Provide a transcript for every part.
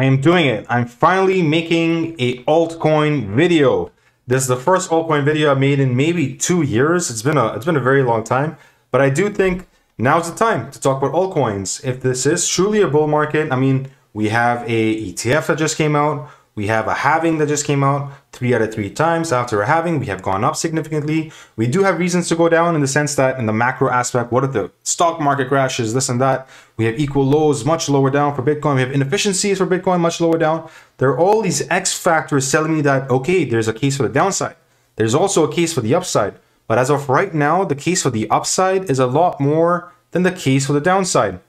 I am doing it. I'm finally making a altcoin video. This is the first altcoin video I made in maybe two years. It's been a it's been a very long time, but I do think now's the time to talk about altcoins. If this is truly a bull market, I mean, we have a ETF that just came out. We have a halving that just came out three out of three times. After a halving, we have gone up significantly. We do have reasons to go down in the sense that in the macro aspect, what if the stock market crashes, this and that? We have equal lows much lower down for Bitcoin. We have inefficiencies for Bitcoin much lower down. There are all these X factors telling me that, okay, there's a case for the downside. There's also a case for the upside. But as of right now, the case for the upside is a lot more than the case for the downside.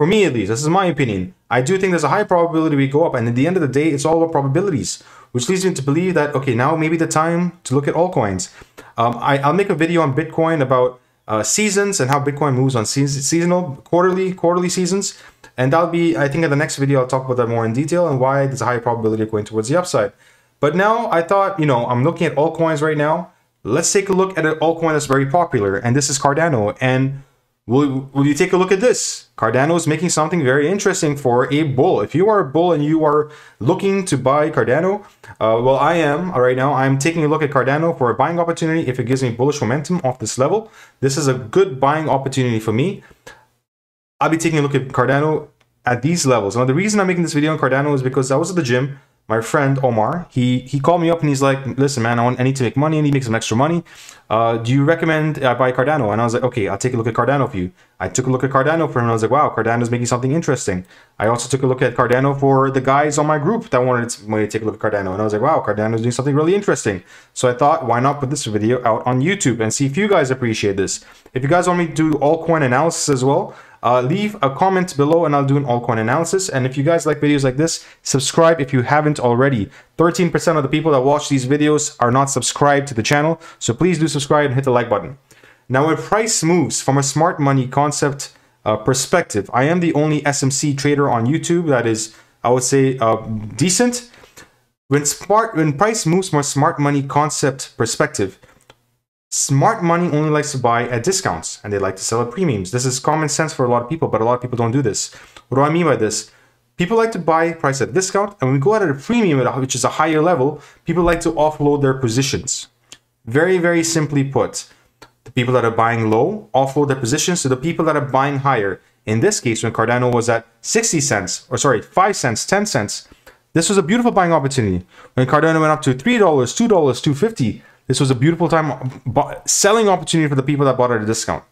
For me, at least, this is my opinion. I do think there's a high probability we go up, and at the end of the day, it's all about probabilities, which leads me to believe that, okay, now maybe the time to look at altcoins. Um, I, will make a video on Bitcoin about uh, seasons and how Bitcoin moves on season, seasonal, quarterly, quarterly seasons. And that'll be, I think in the next video, I'll talk about that more in detail and why there's a high probability of going towards the upside. But now I thought, you know, I'm looking at altcoins right now. Let's take a look at an altcoin that's very popular, and this is Cardano. And Will, will you take a look at this? Cardano is making something very interesting for a bull. If you are a bull and you are looking to buy Cardano, uh, well, I am right now. I'm taking a look at Cardano for a buying opportunity if it gives me bullish momentum off this level. This is a good buying opportunity for me. I'll be taking a look at Cardano at these levels. Now, the reason I'm making this video on Cardano is because I was at the gym my friend Omar, he he called me up and he's like, listen, man, I want I need to make money. I need to make some extra money. Uh, do you recommend I buy Cardano? And I was like, okay, I'll take a look at Cardano for you. I took a look at Cardano for him and I was like, wow, Cardano's making something interesting. I also took a look at Cardano for the guys on my group that wanted me to take a look at Cardano. And I was like, wow, Cardano's doing something really interesting. So I thought, why not put this video out on YouTube and see if you guys appreciate this. If you guys want me to do altcoin analysis as well, uh, leave a comment below and I'll do an altcoin analysis. And if you guys like videos like this, subscribe if you haven't already. 13% of the people that watch these videos are not subscribed to the channel. So please do subscribe and hit the like button. Now when price moves from a smart money concept uh, perspective, I am the only SMC trader on YouTube that is, I would say, uh, decent. When smart, when price moves from a smart money concept perspective, Smart money only likes to buy at discounts and they like to sell at premiums. This is common sense for a lot of people, but a lot of people don't do this. What do I mean by this? People like to buy price at discount, and when we go out at a premium, which is a higher level, people like to offload their positions. Very, very simply put, the people that are buying low offload their positions to the people that are buying higher. In this case, when Cardano was at 60 cents, or sorry, 5 cents, 10 cents, this was a beautiful buying opportunity. When Cardano went up to $3, $2, $2.50, this was a beautiful time selling opportunity for the people that bought at a discount.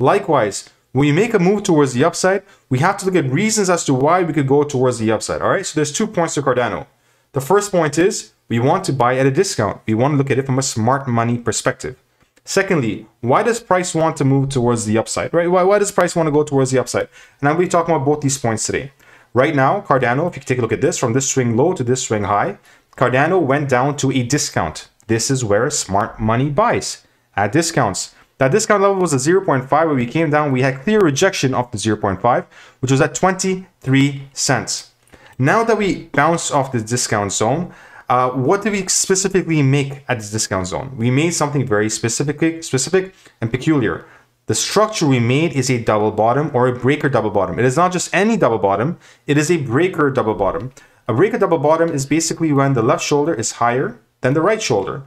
Likewise, when you make a move towards the upside, we have to look at reasons as to why we could go towards the upside. All right, so there's two points to Cardano. The first point is we want to buy at a discount. We want to look at it from a smart money perspective. Secondly, why does price want to move towards the upside, right? Why, why does price want to go towards the upside? And to be talking about both these points today. Right now, Cardano, if you take a look at this, from this swing low to this swing high, Cardano went down to a discount. This is where smart money buys at discounts. That discount level was at 0.5. When we came down, we had clear rejection of the 0.5, which was at 23 cents. Now that we bounced off the discount zone, uh, what did we specifically make at this discount zone? We made something very specific, specific and peculiar. The structure we made is a double bottom or a breaker double bottom. It is not just any double bottom, it is a breaker double bottom. A breaker double bottom is basically when the left shoulder is higher than the right shoulder.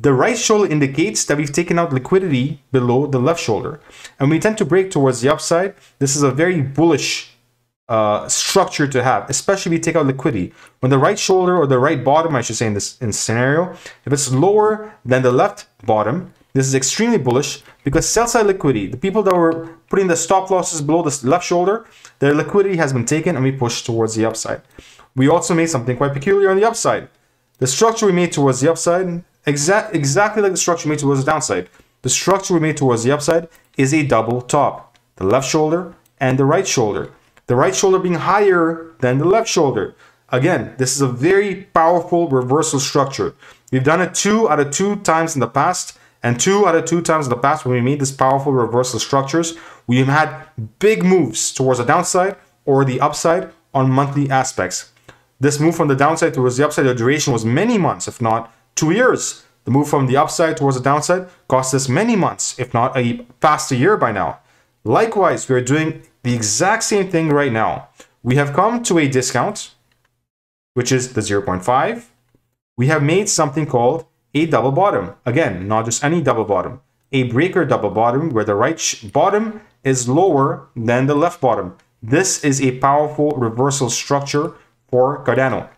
The right shoulder indicates that we've taken out liquidity below the left shoulder. And we tend to break towards the upside. This is a very bullish uh, structure to have, especially if we take out liquidity. When the right shoulder or the right bottom, I should say in this in scenario, if it's lower than the left bottom, this is extremely bullish because sell side liquidity, the people that were putting the stop losses below the left shoulder, their liquidity has been taken and we push towards the upside. We also made something quite peculiar on the upside. The structure we made towards the upside, exact, exactly like the structure we made towards the downside, the structure we made towards the upside is a double top. The left shoulder and the right shoulder. The right shoulder being higher than the left shoulder. Again, this is a very powerful reversal structure. We've done it two out of two times in the past, and two out of two times in the past when we made this powerful reversal structures, we've had big moves towards the downside or the upside on monthly aspects. This move from the downside towards the upside, the duration was many months, if not two years. The move from the upside towards the downside cost us many months, if not a past a year by now. Likewise, we are doing the exact same thing right now. We have come to a discount, which is the 0.5, we have made something called a double bottom. Again, not just any double bottom. A breaker double bottom where the right bottom is lower than the left bottom. This is a powerful reversal structure for Cardano.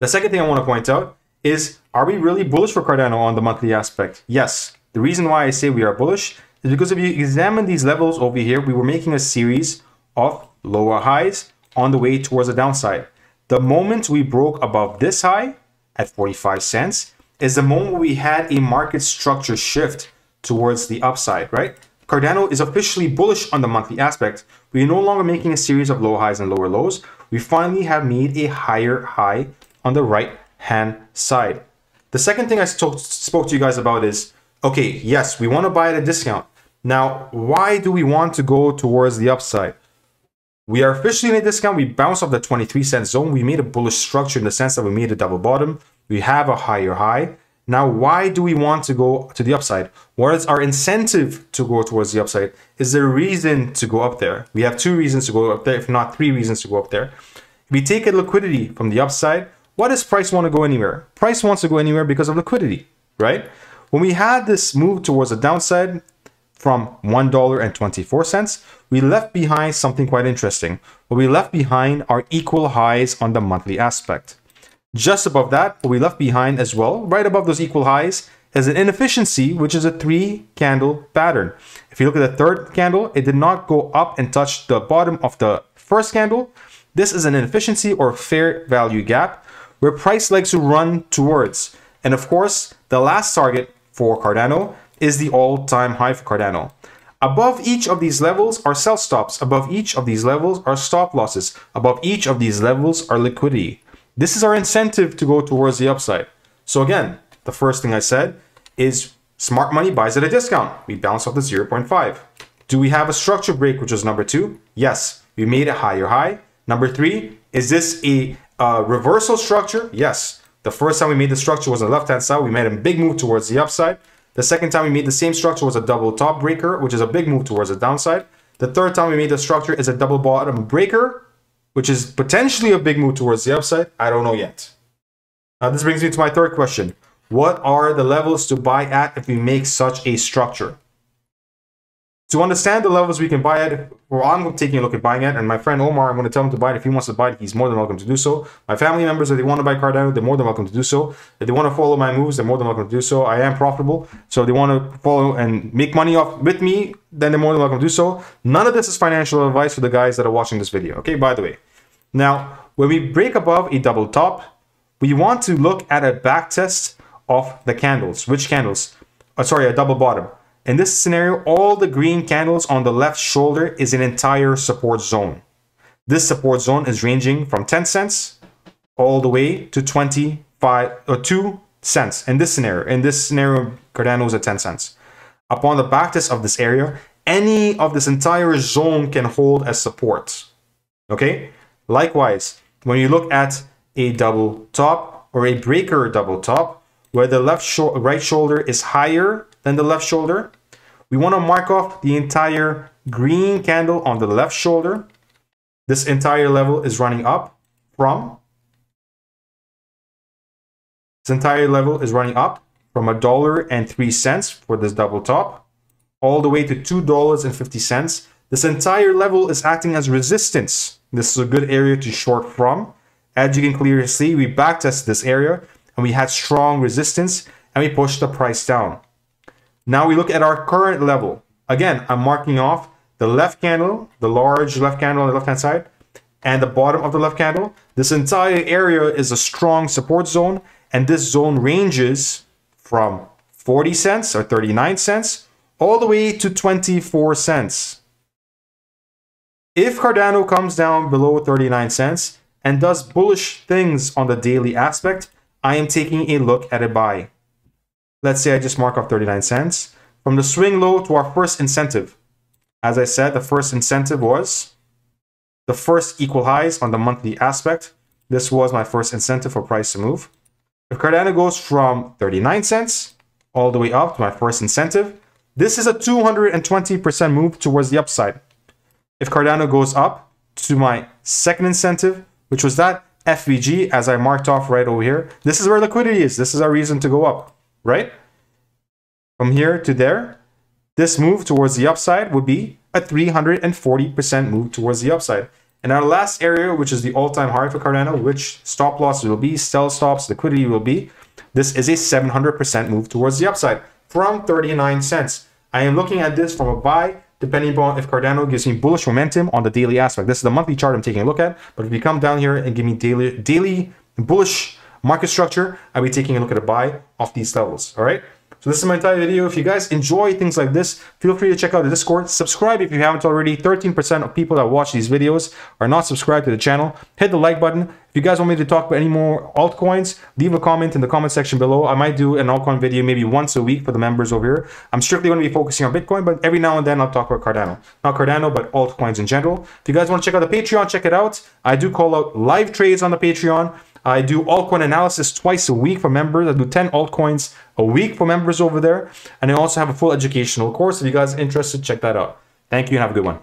The second thing I want to point out is, are we really bullish for Cardano on the monthly aspect? Yes. The reason why I say we are bullish is because if you examine these levels over here, we were making a series of lower highs on the way towards the downside. The moment we broke above this high at 45 cents is the moment we had a market structure shift towards the upside, right? Cardano is officially bullish on the monthly aspect. We are no longer making a series of low highs and lower lows. We finally have made a higher high on the right hand side. The second thing I spoke to you guys about is, okay, yes, we want to buy at a discount. Now, why do we want to go towards the upside? We are officially in a discount. We bounce off the 23 cent zone. We made a bullish structure in the sense that we made a double bottom. We have a higher high. Now, why do we want to go to the upside? What is our incentive to go towards the upside? Is there a reason to go up there? We have two reasons to go up there, if not three reasons to go up there. If we take a liquidity from the upside, what does price want to go anywhere? Price wants to go anywhere because of liquidity, right? When we had this move towards the downside, from $1.24, we left behind something quite interesting. What we left behind are equal highs on the monthly aspect. Just above that, what we left behind as well, right above those equal highs, is an inefficiency, which is a three candle pattern. If you look at the third candle, it did not go up and touch the bottom of the first candle. This is an inefficiency or fair value gap where price likes to run towards. And of course, the last target for Cardano is the all-time high for Cardano. Above each of these levels are sell stops. Above each of these levels are stop losses. Above each of these levels are liquidity. This is our incentive to go towards the upside. So again, the first thing I said is smart money buys at a discount. We bounce off the 0.5. Do we have a structure break, which is number two? Yes. We made a higher high. Number three, is this a uh, reversal structure? Yes. The first time we made the structure was on the left-hand side. We made a big move towards the upside. The second time we made the same structure was a double top breaker, which is a big move towards the downside. The third time we made the structure is a double bottom breaker, which is potentially a big move towards the upside. I don't know yet. Now this brings me to my third question. What are the levels to buy at if we make such a structure? To understand the levels we can buy at, well, I'm taking a look at buying it, and my friend Omar, I'm going to tell him to buy it. If he wants to buy it, he's more than welcome to do so. My family members, if they want to buy Cardano, they're more than welcome to do so. If they want to follow my moves, they're more than welcome to do so. I am profitable, so they want to follow and make money off with me, then they're more than welcome to do so. None of this is financial advice for the guys that are watching this video, okay, by the way. Now, when we break above a double top, we want to look at a back test of the candles. Which candles? Oh, sorry, a double bottom. In this scenario, all the green candles on the left shoulder is an entire support zone. This support zone is ranging from 10 cents all the way to 25 or uh, 2 cents in this scenario. In this scenario, Cardano is at 10 cents. Upon the backtest of this area, any of this entire zone can hold as support. Okay? Likewise, when you look at a double top or a breaker double top, where the left sh right shoulder is higher than the left shoulder. We want to mark off the entire green candle on the left shoulder. This entire level is running up from this entire level is running up from a dollar and three cents for this double top all the way to two dollars and fifty cents. This entire level is acting as resistance. This is a good area to short from. As you can clearly see, we backtested this area and we had strong resistance and we pushed the price down. Now we look at our current level. Again, I'm marking off the left candle, the large left candle on the left hand side, and the bottom of the left candle. This entire area is a strong support zone, and this zone ranges from 40 cents or 39 cents all the way to 24 cents. If Cardano comes down below 39 cents and does bullish things on the daily aspect, I am taking a look at a buy. Let's say I just mark off 39 cents. From the swing low to our first incentive. As I said, the first incentive was the first equal highs on the monthly aspect. This was my first incentive for price to move. If Cardano goes from 39 cents all the way up to my first incentive, this is a 220% move towards the upside. If Cardano goes up to my second incentive, which was that FVG, as I marked off right over here. This is where liquidity is. This is our reason to go up, right? From here to there, this move towards the upside would be a 340% move towards the upside. And our last area, which is the all-time high for Cardano, which stop losses will be, sell stops, liquidity will be, this is a 700% move towards the upside from 39 cents. I am looking at this from a buy, depending upon if Cardano gives me bullish momentum on the daily aspect. This is the monthly chart I'm taking a look at. But if you come down here and give me daily, daily bullish market structure, I'll be taking a look at a buy off these levels. All right. So this is my entire video. If you guys enjoy things like this, feel free to check out the Discord. Subscribe if you haven't already. 13% of people that watch these videos are not subscribed to the channel. Hit the like button. If you guys want me to talk about any more altcoins, leave a comment in the comment section below. I might do an altcoin video maybe once a week for the members over here. I'm strictly going to be focusing on Bitcoin, but every now and then I'll talk about Cardano. Not Cardano, but altcoins in general. If you guys want to check out the Patreon, check it out. I do call out live trades on the Patreon. I do altcoin analysis twice a week for members. I do 10 altcoins a week for members over there. And I also have a full educational course. If you guys are interested, check that out. Thank you and have a good one.